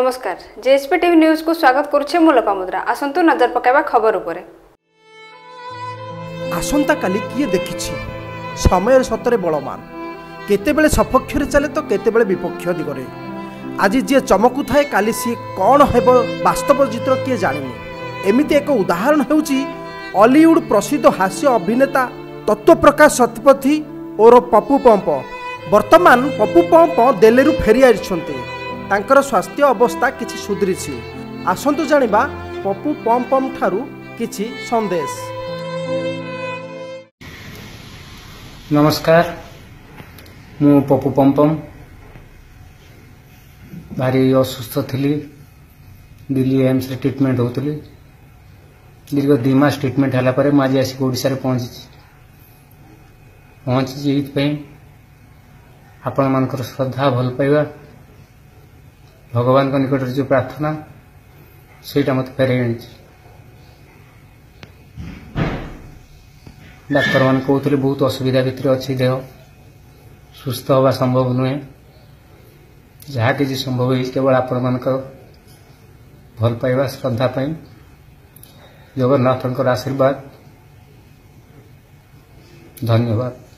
নমস্কার JSP TV নিউজকু স্বাগত করছে মু লোপামুদ্রা আসন্তু নজর পকাইবা খবর উপরে আসন্তকালি কিয়ে দেখিছি সময়ের সতরে বলমান কেতবে সপক্ষরে চালে তো কেতবে বিপক্ষ দিগরে আজি যে চমকু থাকে কালি সি কণ হব বাস্তব চিত্র কি জাণিনি এমিতি এক উদাহরণ হেউচি অলিউড প্রসিদ্ধ হাস্য অভিনেতা তত্ত্বপ্রকাশ শতপথী ওর পপু পম্প বর্তমান পপু পম্প দেলেরু ফেরি আসছেন ତାଙ୍କର ସ୍ୱାସ୍ଥ୍ୟ ଅବସ୍ଥା କିଛି ସୁଧୁରିଛି ଆସନ୍ତୁ ଜାଣିବା ପପୁ ପମ୍ ପମ୍ ଠାରୁ କିଛି ସନ୍ଦେଶ ନମସ୍କାର ମୁଁ ପପୁ ପମ୍ପମ୍ ଭାରି ଅସୁସ୍ଥ ଥିଲି ଦିଲ୍ଲୀ ଏମ୍ସରେ ଟ୍ରିଟମେଣ୍ଟ ହେଉଥିଲି ଦୀର୍ଘ ଦୁଇ ମାସ ଟ୍ରିଟମେଣ୍ଟ ହେଲା ପରେ ମୁଁ ଆଜି ଆସିକି ଓଡ଼ିଶାରେ ପହଞ୍ଚିଛି ପହଞ୍ଚିଛି ଏଇଥିପାଇଁ ଆପଣମାନଙ୍କର ଶ୍ରଦ୍ଧା ଭଲ ପାଇବା भगवान को निकट जो प्रार्थना से मत फेर डाक्तर मान कौले बहुत असुविधा भितर अच्छे देह सुस्थ हवा संभव नुहे जहा कि संभव है केवल आपण मान भल पाइबा श्रद्धापाई जगन्नाथ आशीर्वाद धन्यवाद